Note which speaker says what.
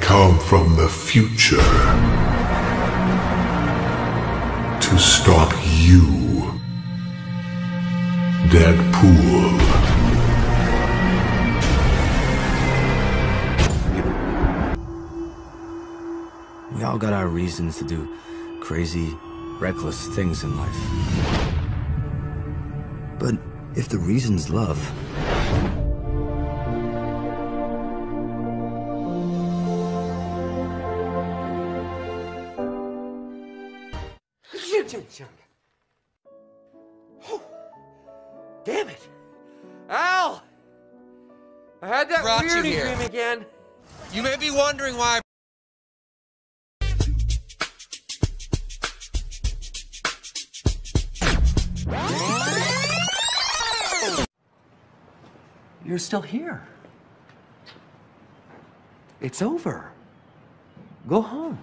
Speaker 1: come from the future to stop you, Deadpool.
Speaker 2: We all got our reasons to do crazy, reckless things in life. But if the reason's love,
Speaker 3: Oh, damn it. Al! I had that
Speaker 4: Brought you
Speaker 3: weird
Speaker 4: here.
Speaker 3: dream again.
Speaker 4: You may be wondering why
Speaker 3: You're still here. It's over. Go home.